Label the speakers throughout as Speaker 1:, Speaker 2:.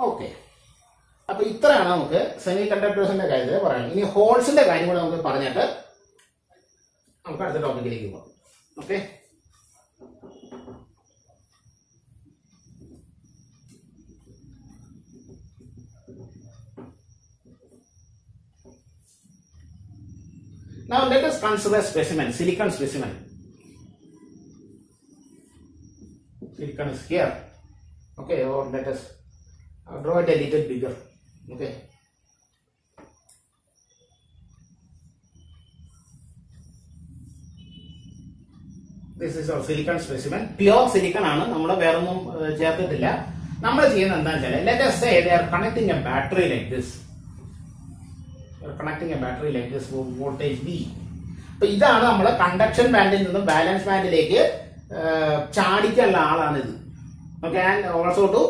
Speaker 1: Okay അപ്പൊ ഇത്രയാണ് നമുക്ക് സെമി കണ്ടക്ടേഴ്സിന്റെ കാര്യത്തിൽ പറയാം ഇനി ഹോൾസിന്റെ കാര്യം കൂടെ നമുക്ക് പറഞ്ഞിട്ട് നമുക്ക് അടുത്ത ടോപ്പിക്കിലേക്ക് പോകാം okay Now let us consider a specimen, silicon specimen. Silicon is here. Okay, or let us uh, draw it a little bigger. Okay. This is our silicon specimen. Pure silicon ആണ് നമ്മൾ വേറൊന്നും ചേർത്തിട്ടില്ല നമ്മൾ ചെയ്യുന്നത് എന്താണെന്ന് വെച്ചാൽ they are connecting a battery like this. They are connecting a battery like this with voltage V. അപ്പൊ ഇതാണ് നമ്മൾ കണ്ടക്ഷൻ ബാൻഡിൽ നിന്നും ബാലൻസ് ബാൻഡിലേക്ക് ചാടിക്കാനുള്ള ആളാണ് ഇത് okay and also to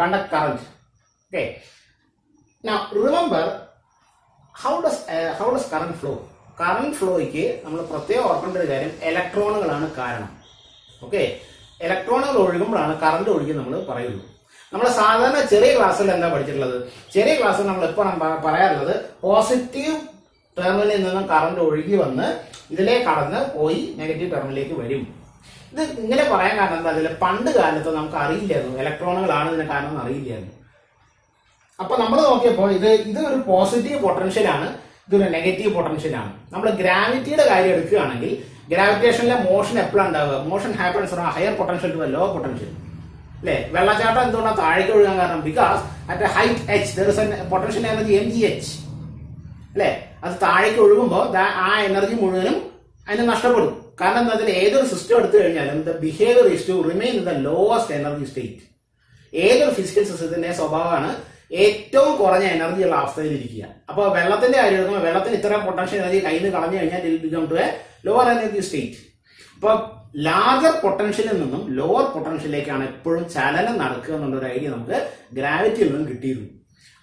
Speaker 1: conduct current remember how does uh, how does current flow? Current ഫ്ലോയ്ക്ക് നമ്മൾ പ്രത്യേകം ഓർക്കേണ്ട ഒരു കാര്യം ഇലക്ട്രോണുകളാണ് കാരണം. ഓക്കെ ഇലക്ട്രോണുകൾ ഒഴുകുമ്പോഴാണ് കറണ്ട് ഒഴുകി നമ്മൾ പറയുള്ളൂ നമ്മൾ സാധാരണ ചെറിയ ക്ലാസ്സിൽ എന്താ പഠിച്ചിട്ടുള്ളത്? ചെറിയ ക്ലാസ്സിൽ നമ്മൾ ഇപ്പോൾ പറയാറുള്ളത് പോസിറ്റീവ് ടെർമിനലിൽ നിന്നും കറണ്ട് ഒഴുകി വന്ന് ഇതിലേ കടന്ന് പോയി നെഗറ്റീവ് ടെർമിനലിലേക്ക് വരും. ഇത് ഇങ്ങനെ പറയാൻ കാരണം എന്താ അതിൽ പണ്ട് കാലത്ത് നമുക്ക് അറിയില്ലായിരുന്നു ഇലക്ട്രോണുകളാണ് ഇതിന് കാരണം അറിയില്ലായിരുന്നു. അപ്പൊ നമ്മൾ നോക്കിയപ്പോൾ ഇത് ഇത് ഒരു പോസിറ്റീവ് പൊട്ടൻഷ്യൽ ആണ് ഇതൊരു നെഗറ്റീവ് പൊട്ടൻഷ്യൽ ആണ്. നമ്മൾ ഗ്രാവിറ്റിയുടെ കാര്യം എടുക്കുകയാണെങ്കിൽ ഗ്രാവിറ്റേഷനിലെ മോഷൻ എപ്പോഴാണ് ഉണ്ടാവുക? Motion happens from higher potential to low potential അല്ലെ? വെള്ളച്ചാട്ടം എന്തുകൊണ്ടാണ് താഴേക്ക് ഒഴുകാൻ കാരണം? Because at height H there is potential energy M G H അല്ലെ? അത് താഴേക്ക് ഒഴുകുമ്പോൾ ആ എനർജി മുഴുവനും അതിന് നഷ്ടപ്പെടും. കാരണം എന്താ അതിൽ ഏതൊരു സിസ്റ്റം എടുത്തു കഴിഞ്ഞാലും the behaviour is to remain in the lowest energy state ഏതൊരു ഫിസിക്കൽ സിസ്റ്റത്തിന്റെ സ്വഭാവമാണ് ഏറ്റവും കുറഞ്ഞ എനർജി ഉള്ള അവസ്ഥയിൽ ഇരിക്കുക. അപ്പൊ വെള്ളത്തിന്റെ കാര്യം എടുക്കുമ്പോൾ വെള്ളത്തിന് ഇത്ര പൊട്ടൻഷ്യൽ എനർജി കയ്യിൽ നിന്ന് കളഞ്ഞു കഴിഞ്ഞാൽ become to a lower energy state അപ്പൊ ലാർജർ പൊട്ടൻഷ്യലിൽ നിന്നും ലോവർ പൊട്ടൻഷ്യലിലേക്കാണ് എപ്പോഴും ചലനം നടക്കുക എന്നുള്ള ഒരു ഐഡിയ നമുക്ക് ഗ്രാവിറ്റിയിൽ നിന്നും കിട്ടിയിരുന്നു.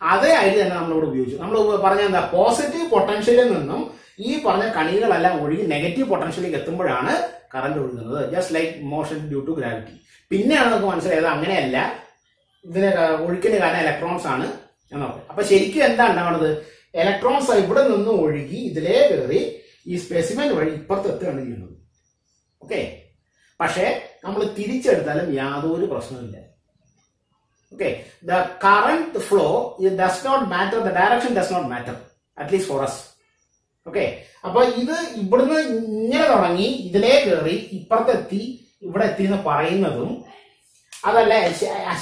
Speaker 1: അതേ ഐഡിയ തന്നെ നമ്മളിവിടെ ഉപയോഗിച്ചു. നമ്മൾ പറഞ്ഞ എന്താ? പോസിറ്റീവ് പൊട്ടൻഷ്യലിൽ നിന്നും ഈ പറഞ്ഞ കണികളെല്ലാം ഒഴുകി നെഗറ്റീവ് പൊട്ടൻഷ്യലിലേക്ക് എത്തുമ്പോഴാണ് കറണ്ട് ഒഴുകുന്നത്. Just like motion due to gravity പിന്നെയാണ് നമുക്ക് മനസ്സിലായത് അങ്ങനെയല്ല. ഇതിന് ഒഴുക്കിന് കാരണം ഇലക്ട്രോൺസ് ആണ് എന്നൊക്കെ അപ്പൊ ശരിക്കും എന്താ ഉണ്ടാവുന്നത്? ഇലക്ട്രോൺസ് ഇവിടെ നിന്ന് ഒഴുകി ഇതിലേ കയറി ഈ സ്പെസിമെൻ വഴി ഇപ്പുറത്ത് എത്തുകയാണ് ചെയ്യുന്നത്. ഓക്കെ പക്ഷേ നമ്മൾ തിരിച്ചെടുത്താലും യാതൊരു പ്രശ്നമില്ല okay the current flow does not matter the direction does not matter at least for least us അപ്പൊ ഇത് ഇവിടുന്ന് ഇങ്ങനെ തുടങ്ങി ഇതിലേ കയറി ഇപ്പുറത്തെത്തി ഇവിടെ എത്തി എന്ന് പറയുന്നതും അതല്ല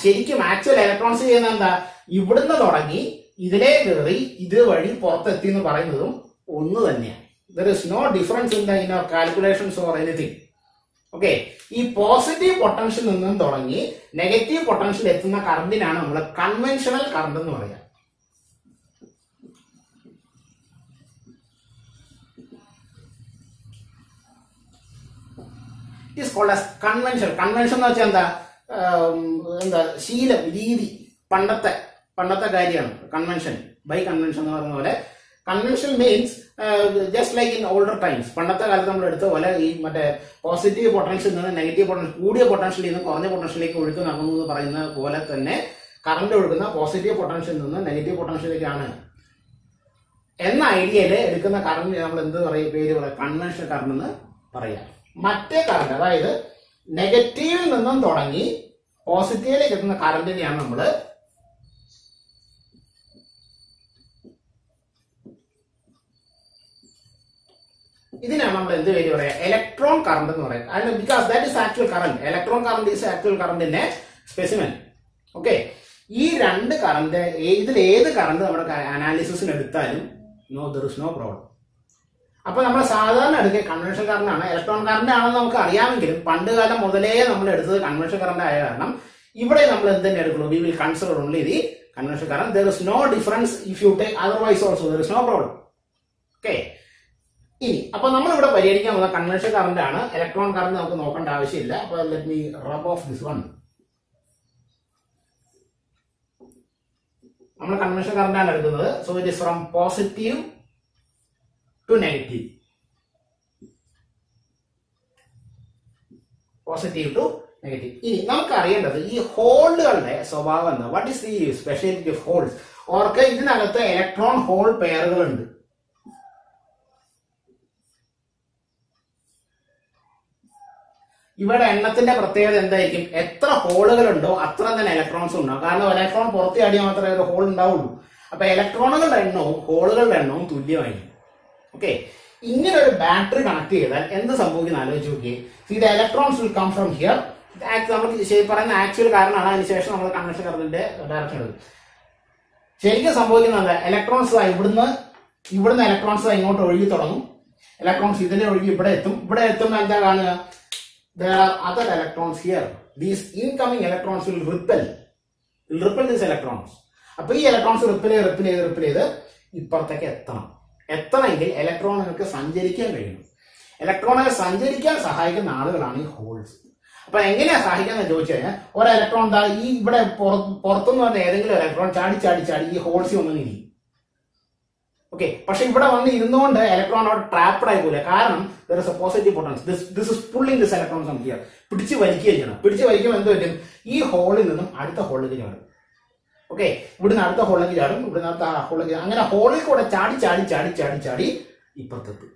Speaker 1: ശരിക്കും ആക്ച്വൽ ഇലക്ട്രോൺസ് ചെയ്യുന്ന എന്താ? ഇവിടുന്ന് തുടങ്ങി ഇതിലേ കയറി ഇത് വഴി പുറത്തെത്തി എന്ന് പറയുന്നതും ഒന്ന് തന്നെയാണ്. There is no difference in the in calculations or anything okay? ഈ പോസിറ്റീവ് പൊട്ടൻഷ്യൽ നിന്നും തുടങ്ങി നെഗറ്റീവ് പൊട്ടൻഷ്യൽ എത്തുന്ന കറണ്ടിനാണ് നമ്മൾ കൺവെൻഷണൽ കറണ്ട് എന്ന് പറയുക is called as convention convention എന്ന് വെച്ചാൽ എന്താ? എന്താ ശീലം രീതി പണ്ടത്തെ പണ്ടത്തെ കാര്യമാണ്. കൺവെൻഷൻ ബൈ കൺവെൻഷൻ എന്ന് പറയുന്ന പോലെ. Convention means just like in older times പണ്ടത്തെ കാലത്ത് നമ്മൾ എടുത്ത പോലെ ഈ മറ്റേ പോസിറ്റീവ് പൊട്ടൻഷ്യൽ നിന്ന് നെഗറ്റീവ് പൊട്ടൻഷ്യൽ കൂടിയ പൊട്ടൻഷ്യലിൽ നിന്ന് കുറഞ്ഞ പൊട്ടൻഷ്യലിലേക്ക് ഒഴുക്ക് നടന്നു എന്ന് പറയുന്ന പോലെ തന്നെ കറണ്ട് ഒഴുകുന്ന പോസിറ്റീവ് പൊട്ടൻഷ്യൽ നിന്ന് നെഗറ്റീവ് പൊട്ടൻഷ്യലിലേക്കാണ് എന്ന ഐഡിയയിൽ എടുക്കുന്ന കറണ്ട് നമ്മൾ എന്ത് പറയും? പേര് പറയാം. കൺവെൻഷൻ കറണ്ട് എന്ന് പറയാം. മറ്റേ കറണ്ട് അതായത് നെഗറ്റീവിൽ നിന്നും തുടങ്ങി പോസിറ്റീവിലേക്ക് എത്തുന്ന കറണ്ടിനെയാണ് നമ്മൾ ഇതിനാണ് നമ്മൾ എന്ത് പേര് പറയാ? ഇലക്ട്രോൺ കറണ്ട് എന്ന് പറയാം അതിന് because that is actual current electron current is actual കറണ്ടിന്റെ സ്പെസിമെൻ ഓക്കെ ഈ രണ്ട് കറണ്ട് ഇതിൽ ഏത് കറണ്ട് നമ്മുടെ അനാലിസിസിന് എടുത്താലും no there is no problem അപ്പൊ നമ്മൾ സാധാരണ എടുക്കുക കൺവെൻഷൻ കറണ്ട് ആണ്. ഇലക്ട്രോൺ കറണ്ട് ആണെന്ന് നമുക്ക് അറിയാമെങ്കിലും പണ്ട് കാലം മുതലേ നമ്മൾ എടുത്തത് കൺവെൻഷൻ കറണ്ട് ആയ കാരണം ഇവിടെ നമ്മൾ എന്ത് തന്നെ എടുക്കുള്ളൂ we will consider only the convention current there is no difference if you take otherwise also there is no problem okay ഇനി അപ്പൊ നമ്മൾ ഇവിടെ പരിഹരിക്കാൻ പോകുന്ന കൺവെൻഷൻ കറണ്ട് ആണ്. ഇലക്ട്രോൺ കറണ്ട് നമുക്ക് നോക്കേണ്ട ആവശ്യമില്ല. അപ്പൊ let me rub off this one നമ്മൾ കൺവെൻഷൻ കറണ്ട് ആണ് എടുക്കുന്നത്. So it is from positive to negative positive to negative ഇനി നമുക്ക് അറിയേണ്ടത് ഈ ഹോളുകളുടെ സ്വഭാവം എന്താ? What is the speciality of holes ഓർക്ക് ഇതിനകത്ത് ഇലക്ട്രോൺ ഹോൾ പെയറുകളുണ്ട് ഇവിടെ എണ്ണത്തിന്റെ പ്രത്യേകത എന്തായിരിക്കും? എത്ര ഹോളുകളുണ്ടോ അത്ര തന്നെ ഇലക്ട്രോൺസ് ഉണ്ടാവും. കാരണം ഇലക്ട്രോൺ പുറത്തു ചാടിയാൽ മാത്രമേ ഒരു ഹോൾ ഉണ്ടാവുള്ളൂ. അപ്പൊ ഇലക്ട്രോണുകളുടെ എണ്ണവും ഹോളുകളുടെ എണ്ണവും തുല്യമായിരിക്കും. ഓക്കെ ഇങ്ങനെ ഒരു ബാറ്ററി കണക്ട് ചെയ്താൽ എന്ത് സംഭവിക്കുന്ന ആലോചിച്ച് നോക്കിയേ. See the electrons will come from here നമുക്ക് പറയുന്ന ആക്ച്വൽ കാരണമാണ്. അതിനുശേഷം നമ്മൾ കൺവെൻഷൻ കറണ്ടിന്റെ ഡയറക്ഷൻ എടുക്കും. ശരിക്കും സംഭവിക്കുന്നത് ഇലക്ട്രോൺസ് ഇവിടുന്ന് ഇവിടുന്ന് ഇലക്ട്രോൺസ് ഇങ്ങോട്ട് ഒഴുകി തുടങ്ങും. ഇലക്ട്രോൺസ് ഇതിനെ ഒഴുകി ഇവിടെ എത്തും. ഇവിടെ എത്തുമ്പോൾ എന്താ കാണുക? There are other electrons here. These incoming electrons will repel. Will repel these electrons. അപ്പൊ ഈ ഇലക്ട്രോൺസ് റിപ്പിൽ ചെയ്ത് റിപ്പിൽ ചെയ്ത് റിപ്പിൽ ചെയ്ത് ഇപ്പുറത്തേക്ക് എത്തണം. എത്തണമെങ്കിൽ ഇലക്ട്രോണുകൾക്ക് സഞ്ചരിക്കാൻ കഴിയണം ഇലക്ട്രോണുകൾ സഞ്ചരിക്കാൻ സഹായിക്കുന്ന ആളുകളാണ് ഈ ഹോൾസ് അപ്പൊ എങ്ങനെയാ സഹായിക്കുന്നത് ചോദിച്ചു കഴിഞ്ഞാൽ ഒരു ഇലക്ട്രോൺ എന്താ ഈ ഇവിടെ പുറ- പുറത്തുനിന്ന് വന്ന ഏതെങ്കിലും ഇലക്ട്രോൺ ചാടി ചാടി ചാടി ഈ ഹോൾസിൽ ഒന്ന് ഇനി ഓക്കെ പക്ഷെ ഇവിടെ വന്ന് ഇരുന്നുകൊണ്ട് ഇലക്ട്രോൺ അവിടെ ട്രാപ്ഡ് ആയി പോലെ കാരണം there a positive potential this this is pulling this electrons നമുക്ക് പിടിച്ച് വലിക്കുകയും ചെയ്യണം. പിടിച്ച് വലിക്കുമ്പോൾ എന്ത് പറ്റും? ഈ ഹോളിൽ നിന്നും അടുത്ത ഹോളിലേക്ക് ചാടും. ഓക്കെ ഇവിടുന്ന് അടുത്ത ഹോളിലേക്ക് ചാടും. ഇവിടുന്ന് അടുത്ത ആ ഹോളിലേക്ക് അങ്ങനെ ഹോളിൽ കൂടെ ചാടി ചാടി ചാടി ചാടി ചാടി ഇപ്പുറത്തെത്തും.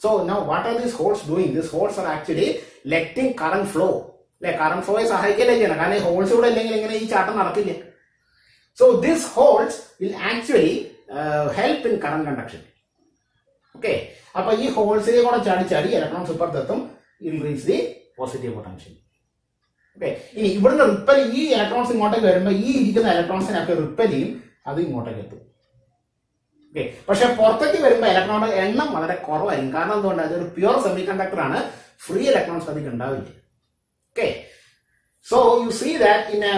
Speaker 1: So now what are these holes doing these holes are actually letting current flow അല്ലെ? കറണ്ട് ഫ്ലോയെ സഹായിക്കല്ലേ ചെയ്യണം. കാരണം ഈ ഹോൾസ് ഇവിടെ ഇല്ലെങ്കിൽ ഇങ്ങനെ ഈ ചാട്ടം നടക്കില്ല. So this holes will actually help in current conduction okay. അപ്പൊ ഈ ഹോൾസിലെ കൂടെ ചാടി ചാടി electrons ഇപ്പുറത്തെത്തും. Increase the positive potential okay ഇനി ഇവിടുന്ന് റിപ്പൽ ഈ ഇലക്ട്രോൺസ് ഇങ്ങോട്ടേക്ക് വരുമ്പോൾ ഈ ഇരിക്കുന്ന ഇലക്ട്രോൺസിനൊക്കെ റിപ്പൽ ചെയ്യും അത് ഇങ്ങോട്ടേക്ക് എത്തും. ഓക്കെ പക്ഷെ പുറത്തേക്ക് വരുമ്പോൾ ഇലക്ട്രോണുടെ എണ്ണം വളരെ കുറവായിരിക്കും. കാരണം എന്തുകൊണ്ട്? അതൊരു പ്യുവർ സെമി കണ്ടക്ടർ ആണ്. ഫ്രീ ഇലക്ട്രോൺസ് അധികം ഉണ്ടാവില്ല. Okay so you see that in a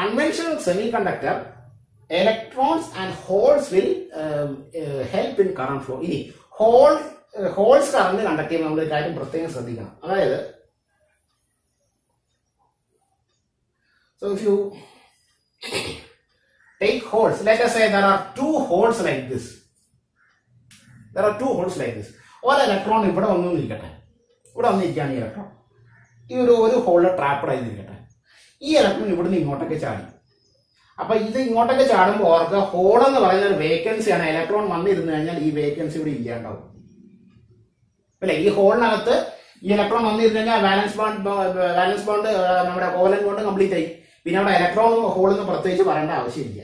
Speaker 1: conventional semi conductor electrons and holes will help in current flow ഇനി ഹോൾ ഹോൾസ് കറണ്ട് കണ്ടക്ട് ചെയ്യുമ്പോൾ നമ്മൾ കാര്യം പ്രത്യേകം ശ്രദ്ധിക്കണം. അതായത് so if you take holes let us say there are two holes like this. There are two holes like this. ഒരു electron ഇവിടെ വന്നു ഇരിക്കട്ടെ ഇവിടെ വന്നിരിക്കുകയാണ് ഈ ഇലക്ട്രോൺ ഈ ഒരു ഒരു ഹോളിൽ ട്രാപ്പഡ് ആയിരിക്കട്ടെ ഈ ഇലക്ട്രോൺ ഇവിടുന്ന് ഇങ്ങോട്ടൊക്കെ ചാടി. അപ്പൊ ഇത് ഇങ്ങോട്ടൊക്കെ ചാടുമ്പോൾ ഓർക്ക് ഹോൾ എന്ന് പറയുന്ന ഒരു വേക്കൻസിയാണ് ഇലക്ട്രോൺ വന്നിരുന്നു കഴിഞ്ഞാൽ ഈ വേക്കൻസി ഇവിടെ ഇല്ലാണ്ടാവും. അല്ലെ? ഈ ഹോളിനകത്ത് ഈ ഇലക്ട്രോൺ വന്നിരുന്നു കഴിഞ്ഞാൽ ബാലൻസ് ബോണ്ട് ബാലൻസ് ബോണ്ട് നമ്മുടെ കോവലൻ ബോണ്ട് കംപ്ലീറ്റ് ആയി. പിന്നെ അവിടെ ഇലക്ട്രോൺ ഹോൾ എന്ന് പ്രത്യേകിച്ച് പറയേണ്ട ആവശ്യമില്ല.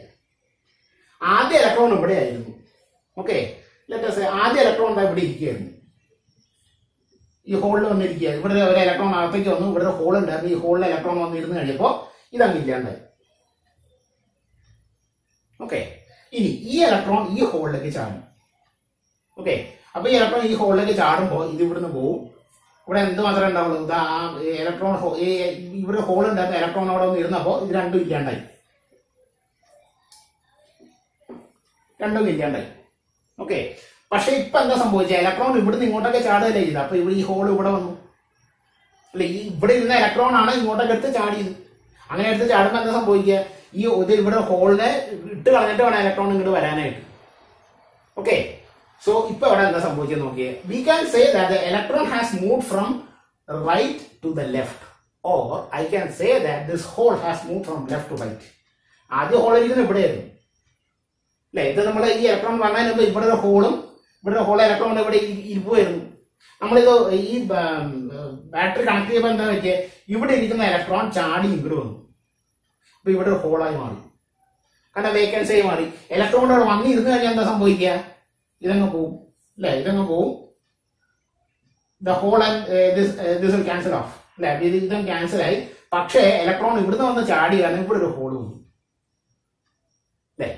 Speaker 1: ആദ്യ ഇലക്ട്രോൺ ഇവിടെ ആയിരുന്നു ഓക്കെ ലെറ്റസ് ആദ്യ ഇലക്ട്രോൺ എന്താ ഇവിടെ ഇരിക്കുകയായിരുന്നു. ഈ ഹോളിൽ വന്നിരിക്കുക. ഇവിടെ ഒരു ഇലക്ട്രോൺ അകത്തേക്ക് വന്നു. ഇവിടെ ഹോൾ ഉണ്ടായിരുന്നു. ഈ ഹോളിൽ ഇലക്ട്രോൺ വന്നിരുന്ന് കഴിഞ്ഞപ്പോൾ ഇതങ്ങ് ഇല്ലാണ്ടായി ഓക്കെ ഇനി ഈ ഇലക്ട്രോൺ ഈ ഹോളിലേക്ക് ചാടും. ഓക്കെ അപ്പൊ ഈ ഇലക്ട്രോൺ ഈ ഹോളിലേക്ക് ചാടുമ്പോൾ ഇത് ഇവിടുന്ന് പോവും. ഇവിടെ എന്ത് മാത്രമേ ഉണ്ടാവുള്ളൂ? ഇതാ ഇലക്ട്രോൺ ഇവിടെ ഹോൾ ഉണ്ടായിരുന്ന ഇലക്ട്രോൺ അവിടെ വന്ന് ഇരുന്നപ്പോൾ ഇത് രണ്ടും ഇല്ലാണ്ടായി. രണ്ടും ഇല്ലാണ്ടായി. ഓക്കെ പക്ഷെ ഇപ്പൊ എന്താ സംഭവിച്ചത് ഇലക്ട്രോൺ ഇവിടുന്ന് ഇങ്ങോട്ടൊക്കെ ചാടുകയല്ലേ ചെയ്തത് അപ്പൊ ഇവിടെ ഈ ഹോൾ ഇവിടെ വന്നു. അല്ലെ ഈ ഇവിടെ ഇരുന്ന ഇലക്ട്രോൺ ആണ് ഇങ്ങോട്ടൊക്കെ എടുത്ത് ചാടിയത്. അങ്ങനെ എടുത്ത് ചാടുമ്പോൾ എന്താ സംഭവിക്കുക? ഈ ഇത് ഇവിടെ ഹോളിനെ ഇട്ട് കളഞ്ഞിട്ട് വേണം ഇലക്ട്രോൺ ഇങ്ങോട്ട് വരാനായിട്ട്. ഓക്കെ സോ ഇപ്പൊ ഇവിടെ എന്താ സംഭവിച്ചത് നോക്കിയേ? We can say that the electron has move from right to the left or I can say that this hole has move from left to right ആദ്യ ഹോളിൽ ഇരിക്കുന്നത് ഇവിടെയായിരുന്നു. അല്ലെ? ഇത് നമ്മൾ ഈ ഇലക്ട്രോൺ വന്നതിന് മുമ്പ് ഇവിടെ ഒരു ഹോളും ഇവിടെ ഒരു ഹോൾ ഇലക്ട്രോൺ ഇവിടെ ഇരിക്കുമായിരുന്നു നമ്മളിത് ഈ ബാറ്ററി കണക്ട് ചെയ്യുമ്പോൾ എന്താ വെച്ചാൽ ഇവിടെ ഇരിക്കുന്ന ഇലക്ട്രോൺ ചാടി ഇവിടെ വന്നു. അപ്പൊ ഇവിടെ ഒരു ഹോളായി മാറി. കാരണം വേക്കൻസി ആയി മാറി. ഇലക്ട്രോൺ അവിടെ വന്നിരുന്നു കഴിഞ്ഞാൽ എന്താ സംഭവിക്കുക? ഇതങ്ങ് പോവും അല്ലെ ഇതങ്ങ് പോവും the hole and this cancel off അല്ലെ? ഇത് ഇതും ക്യാൻസൽ ആയി. പക്ഷേ ഇലക്ട്രോൺ ഇവിടുന്ന് വന്ന് ചാടി കാരണം ഇവിടെ ഒരു ഹോൾ വന്നു. അല്ലേ?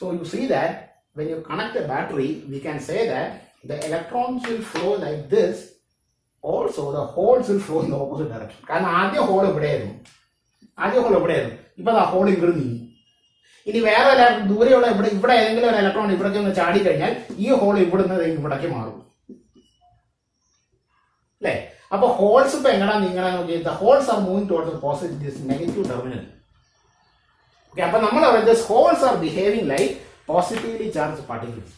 Speaker 1: So you see that when you connect a battery we can say that the electrons will flow like this also the holes will flow in opposite direction. കാരണം ആദ്യ ഹോൾ ഇവിടെയായിരുന്നു ആദ്യ ഹോൾ ഇവിടെയായിരുന്നു ഇപ്പൊ ആ ഹോൾ ഇവിടെ നീങ്ങി. ഇനി വേറെ ഒരു ദൂരെയുള്ള ഇവിടെ ഇവിടെ ഏതെങ്കിലും ഒരു ഇലക്ട്രോൺ ഇവിടേക്ക് ഒന്ന് ചാടി കഴിഞ്ഞാൽ ഈ ഹോൾ ഇവിടുന്ന് ഇവിടേക്ക് മാറും. അല്ലേ? അപ്പൊ ഹോൾസ് ഇപ്പൊ എങ്ങനെയാ നീങ്ങണ നോക്കി holes are moving towards positive negative terminal okay അപ്പൊ നമ്മൾ പറയുന്നത് holes are behaving like positively charge particles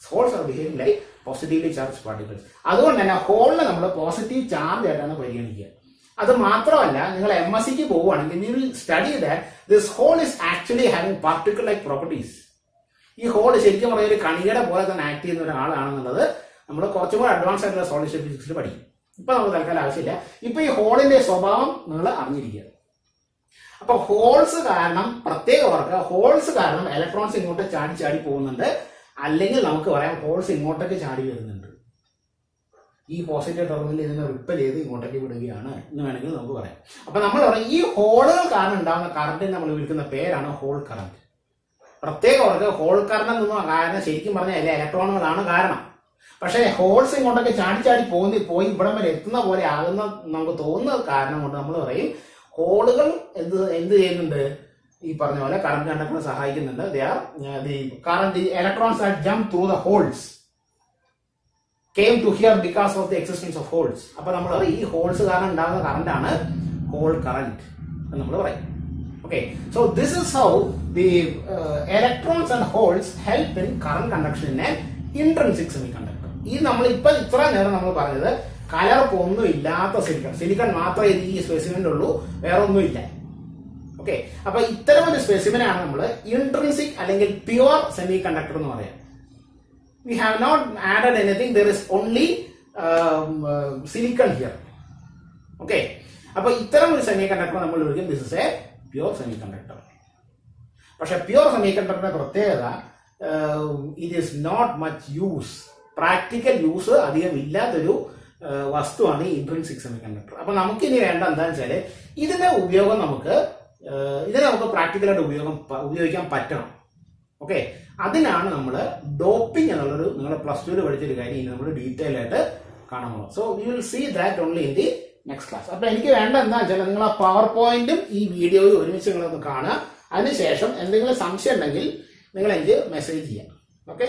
Speaker 1: holes are behaving like positively charge particles അതുകൊണ്ട് തന്നെ ഹോളിനെ നമ്മൾ പോസിറ്റീവ് ചാർജ് ആയിട്ടാണ് പരിഗണിക്കുക. അത് മാത്രമല്ല നിങ്ങൾ എം എസ് സിക്ക് പോവുകയാണെങ്കിൽ you will study this hole is actually having particular properties ഈ ഹോൾ ശരിക്കും പറഞ്ഞ ഒരു കണികയുടെ പോലെ തന്നെ ആക്ട് ചെയ്യുന്ന ഒരാളാണെന്നുള്ളത് നമ്മൾ കുറച്ചും കൂടെ അഡ്വാൻസ് ആയിട്ടുള്ള സോളിഡ് ഫിസിക്സിൽ പഠിക്കും. ഇപ്പൊ നമുക്ക് തൽക്കാലം ആവശ്യമില്ല. ഇപ്പൊ ഈ ഹോളിന്റെ സ്വഭാവം നിങ്ങൾ അറിഞ്ഞിരിക്കുക. അപ്പൊ ഹോൾസ് കാരണം പ്രത്യേകം ഓർക്കുക ഹോൾസ് കാരണം ഇലക്ട്രോൺസ് ഇങ്ങോട്ട് ചാടി ചാടി പോകുന്നുണ്ട്. അല്ലെങ്കിൽ നമുക്ക് പറയാം ഹോൾസ് ഇങ്ങോട്ടേക്ക് ചാടി വരുന്നുണ്ട്. ഈ പോസിറ്റീവ് ടെർമിനൽ ഇതിനെ റിപ്പൽ ചെയ്ത് ഇങ്ങോട്ടേക്ക് വിടുകയാണ് എന്ന് വേണമെങ്കിൽ നമുക്ക് പറയാം. അപ്പൊ നമ്മൾ പറയും ഈ ഹോളുകൾ കാരണം ഉണ്ടാകുന്ന കറണ്ടിന് നമ്മൾ വിളിക്കുന്ന പേരാണ് ഹോൾ കറണ്ട് പ്രത്യേക അവർക്ക് ഹോൾ കറണ്ട് എന്നും കാരണം ശരിക്കും പറഞ്ഞാൽ എല്ലാ ഇലക്ട്രോണുകളാണ് കാരണം. പക്ഷേ ഹോൾസ് ഇങ്ങോട്ടൊക്കെ ചാടി ചാടി പോയി പോയി ഇവിടം വരെ എത്തുന്ന പോലെ ആകുന്ന നമുക്ക് തോന്നുന്ന കാരണം കൊണ്ട് നമ്മൾ പറയും ഹോളുകൾ എന്ത് എന്ത് ചെയ്യുന്നുണ്ട്? ഈ പറഞ്ഞ പോലെ കറണ്ട് കണ്ടക്ടറിനെ സഹായിക്കുന്നുണ്ട്. They are the current electrons are jump through the holes came to here because of the existence of holes അപ്പൊ നമ്മൾ ഈ ഹോൾസ് കാരണം ഉണ്ടാകുന്ന കറണ്ട് ആണ് ഹോൾ കറന്റ് എന്ന് നമ്മൾ പറയും. Okay so this is how the electrons and holes help in current conduction in intrinsic semi conductor ഈ നമ്മൾ ഇപ്പൊ ഇത്ര നേരം നമ്മൾ പറഞ്ഞത് കലർപ്പൊന്നും ഇല്ലാത്ത സിലിക്കൺ സിലിക്കൺ മാത്രമേ ഈ സ്പെസിമെന്റ് ഉള്ളൂ. വേറെ ഒന്നുമില്ല. ഓക്കെ അപ്പൊ ഇത്തരം ഒരു സ്പെസിമെനാണ് നമ്മൾ ഇൻട്രൻസിക് അല്ലെങ്കിൽ പ്യുവർ സെമി കണ്ടക്ടർ എന്ന് പറയാം. We have not added anything. There is only um, uh, silicon here. Okay. അപ്പൊ ഇത്തരം ഒരു സെമി കണ്ടക്ടർ നമ്മൾ വിളിക്കും this is a pure semi conductor പക്ഷെ പ്യുവർ സെമി കണ്ടക്ടറിന്റെ പ്രത്യേകത it is not much use practical use അധികം ഇല്ലാത്തൊരു വസ്തുവാണ് ഈ ഇൻട്രൻസിക് സെമി കണ്ടക്ടർ അപ്പൊ നമുക്ക് ഇനി വേണ്ട എന്താണെന്ന് വെച്ചാൽ ഇതിന്റെ ഉപയോഗം നമുക്ക് ഇതിനെ നമുക്ക് പ്രാക്ടിക്കലായിട്ട് ഉപയോഗം ഉപയോഗിക്കാൻ പറ്റണം. ഓക്കെ അതിനാണ് നമ്മൾ ഡോപ്പിംഗ് എന്നുള്ളൊരു നിങ്ങൾ പ്ലസ് ടുവിൽ പഠിച്ചൊരു കാര്യം ഇനി നമ്മൾ ഡീറ്റെയിൽ ആയിട്ട് കാണാൻ so you will see that only in the next class അപ്പൊ എനിക്ക് വേണ്ട എന്താ വെച്ചാൽ നിങ്ങൾ ആ പവർ പോയിന്റും ഈ വീഡിയോയും ഒരുമിച്ച് നിങ്ങളൊന്ന് കാണുക. അതിനുശേഷം എന്തെങ്കിലും സംശയം ഉണ്ടെങ്കിൽ നിങ്ങൾ എനിക്ക് മെസ്സേജ് ചെയ്യാം. ഓക്കെ